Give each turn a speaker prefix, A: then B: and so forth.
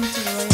A: 你怎么